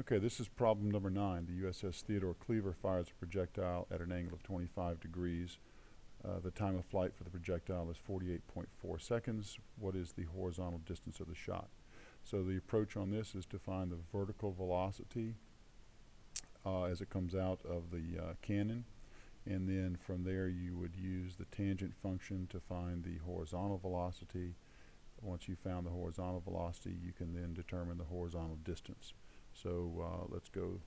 Okay, this is problem number nine. The USS Theodore Cleaver fires a projectile at an angle of 25 degrees. Uh, the time of flight for the projectile is 48.4 seconds. What is the horizontal distance of the shot? So the approach on this is to find the vertical velocity uh, as it comes out of the uh, cannon. And then from there you would use the tangent function to find the horizontal velocity. Once you found the horizontal velocity, you can then determine the horizontal distance. So uh, let's go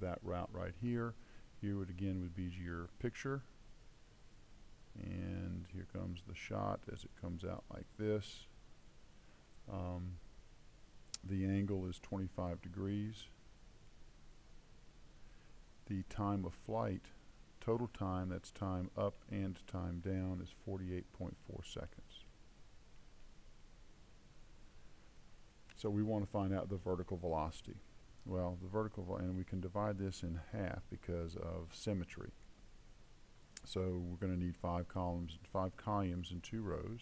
that route right here. Here would again would be your picture. And here comes the shot as it comes out like this. Um, the angle is 25 degrees. The time of flight, total time, that's time up and time down, is 48.4 seconds. So we want to find out the vertical velocity. Well, the vertical, and we can divide this in half because of symmetry. So we're going to need five columns, five columns and two rows.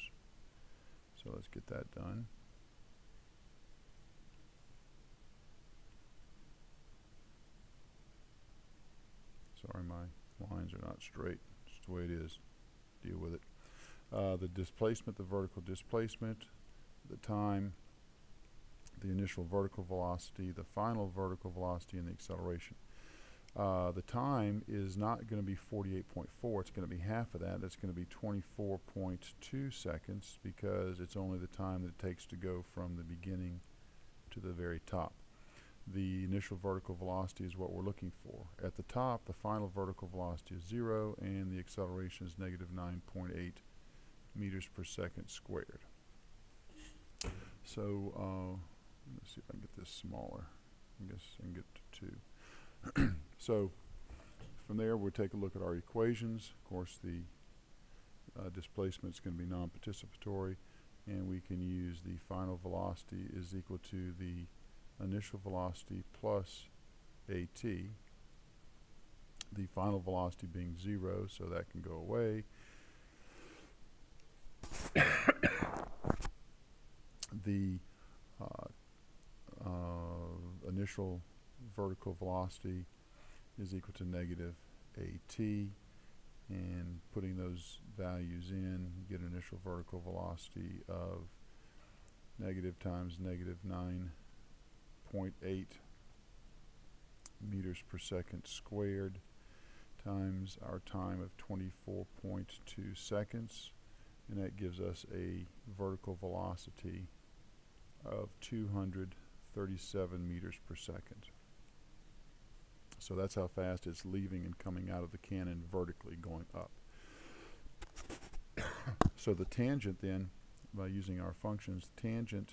So let's get that done. Sorry, my lines are not straight. It's the way it is. Deal with it. Uh, the displacement, the vertical displacement, the time, the initial vertical velocity, the final vertical velocity, and the acceleration. Uh, the time is not going to be 48.4, it's going to be half of that. It's going to be 24.2 seconds because it's only the time that it takes to go from the beginning to the very top. The initial vertical velocity is what we're looking for. At the top, the final vertical velocity is 0 and the acceleration is negative 9.8 meters per second squared. So, uh, let's see if I can get this smaller. I guess I can get to 2. so, from there we'll take a look at our equations. Of course, the uh, displacement is going to be non-participatory and we can use the final velocity is equal to the initial velocity plus at the final velocity being zero so that can go away the uh, initial vertical velocity is equal to negative at and putting those values in you get initial vertical velocity of negative times negative 9.8 meters per second squared times our time of 24.2 seconds and that gives us a vertical velocity of 237 meters per second. So that's how fast it's leaving and coming out of the cannon vertically going up. so the tangent then, by using our functions, tangent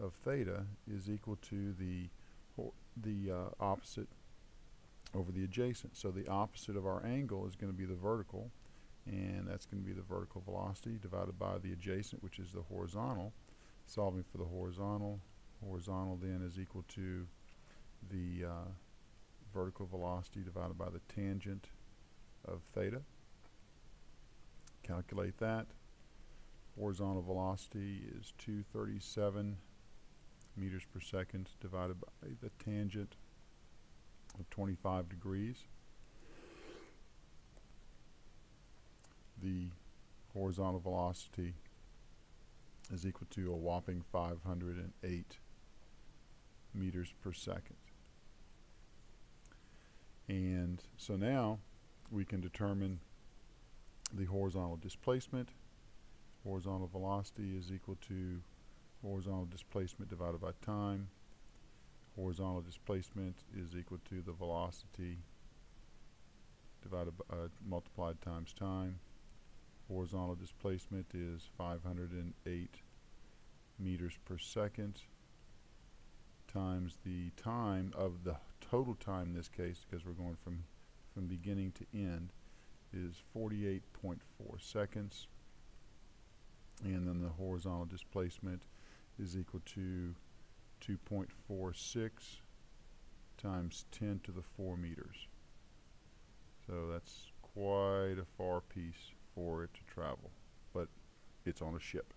of theta is equal to the the uh, opposite over the adjacent. So the opposite of our angle is going to be the vertical, and that's going to be the vertical velocity divided by the adjacent, which is the horizontal solving for the horizontal. Horizontal then is equal to the uh, vertical velocity divided by the tangent of theta. Calculate that. Horizontal velocity is 237 meters per second divided by the tangent of 25 degrees. The horizontal velocity is equal to a whopping 508 meters per second. And so now we can determine the horizontal displacement. Horizontal velocity is equal to horizontal displacement divided by time. Horizontal displacement is equal to the velocity divided by uh, multiplied times time horizontal displacement is 508 meters per second times the time of the total time in this case because we're going from from beginning to end is 48.4 seconds and then the horizontal displacement is equal to 2.46 times 10 to the 4 meters so that's quite a far piece for it to travel, but it's on a ship.